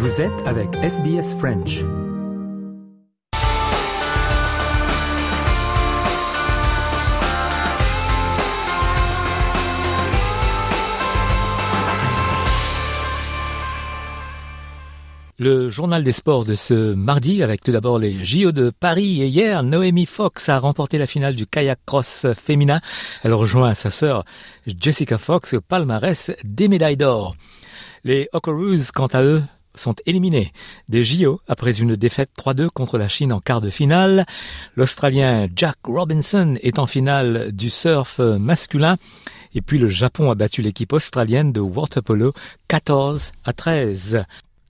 Vous êtes avec SBS French. Le journal des sports de ce mardi avec tout d'abord les JO de Paris et hier Noémie Fox a remporté la finale du kayak cross féminin. Elle rejoint sa sœur Jessica Fox au palmarès des médailles d'or. Les Hockeroos quant à eux sont éliminés des JO après une défaite 3-2 contre la Chine en quart de finale. L'Australien Jack Robinson est en finale du surf masculin. Et puis le Japon a battu l'équipe australienne de water polo 14 à 13.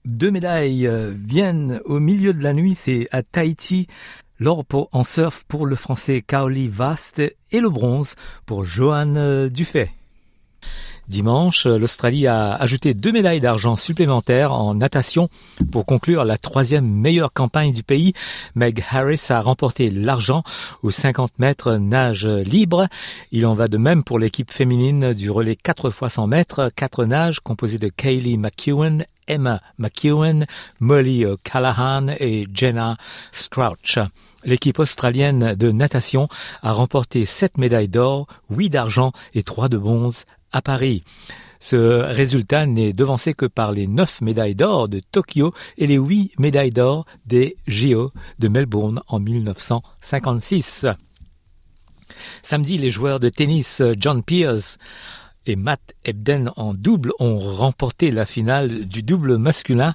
Deux médailles euh, viennent au milieu de la nuit, c'est à Tahiti. L'or en surf pour le français Carly Vast et le bronze pour Johan euh, Dufay. Dimanche, l'Australie a ajouté deux médailles d'argent supplémentaires en natation pour conclure la troisième meilleure campagne du pays. Meg Harris a remporté l'argent aux 50 mètres nage libre. Il en va de même pour l'équipe féminine du relais 4 x 100 mètres, 4 nages composées de Kaylee McEwen, Emma McEwen, Molly O'Callaghan et Jenna Strouch. L'équipe australienne de natation a remporté 7 médailles d'or, 8 d'argent et 3 de bronze à Paris. Ce résultat n'est devancé que par les neuf médailles d'or de Tokyo et les huit médailles d'or des JO de Melbourne en 1956. Samedi, les joueurs de tennis John Pierce et Matt Ebden en double ont remporté la finale du double masculin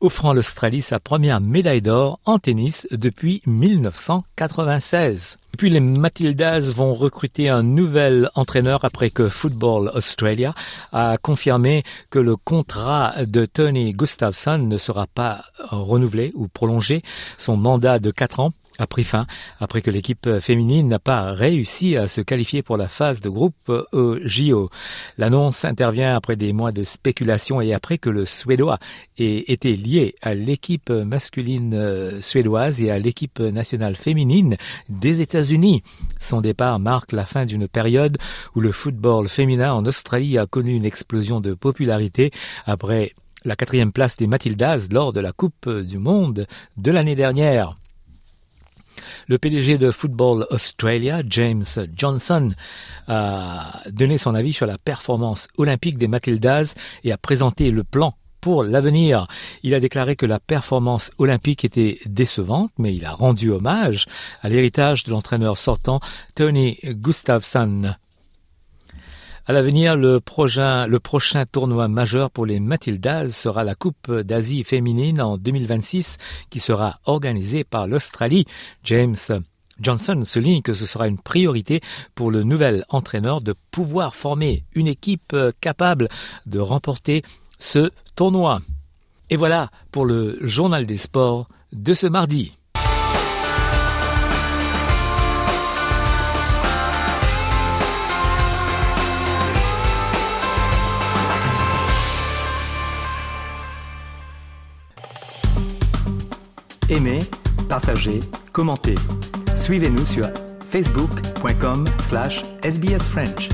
offrant l'Australie sa première médaille d'or en tennis depuis 1996. Puis les Matildas vont recruter un nouvel entraîneur après que Football Australia a confirmé que le contrat de Tony Gustafsson ne sera pas renouvelé ou prolongé. Son mandat de 4 ans a pris fin après que l'équipe féminine n'a pas réussi à se qualifier pour la phase de groupe au JO. L'annonce intervient après des mois de spéculation et après que le Suédois ait été lié à l'équipe masculine euh, suédoise et à l'équipe nationale féminine des États-Unis. Son départ marque la fin d'une période où le football féminin en Australie a connu une explosion de popularité après la quatrième place des Matildas lors de la Coupe du Monde de l'année dernière. Le PDG de Football Australia, James Johnson, a donné son avis sur la performance olympique des Matildas et a présenté le plan pour l'avenir. Il a déclaré que la performance olympique était décevante, mais il a rendu hommage à l'héritage de l'entraîneur sortant Tony Gustafsson. À l'avenir, le prochain, tournoi majeur pour les Matildas sera la Coupe d'Asie féminine en 2026 qui sera organisée par l'Australie. James Johnson souligne que ce sera une priorité pour le nouvel entraîneur de pouvoir former une équipe capable de remporter ce tournoi. Et voilà pour le journal des sports de ce mardi. Aimez, partagez, commentez. Suivez-nous sur facebook.com slash sbsfrench.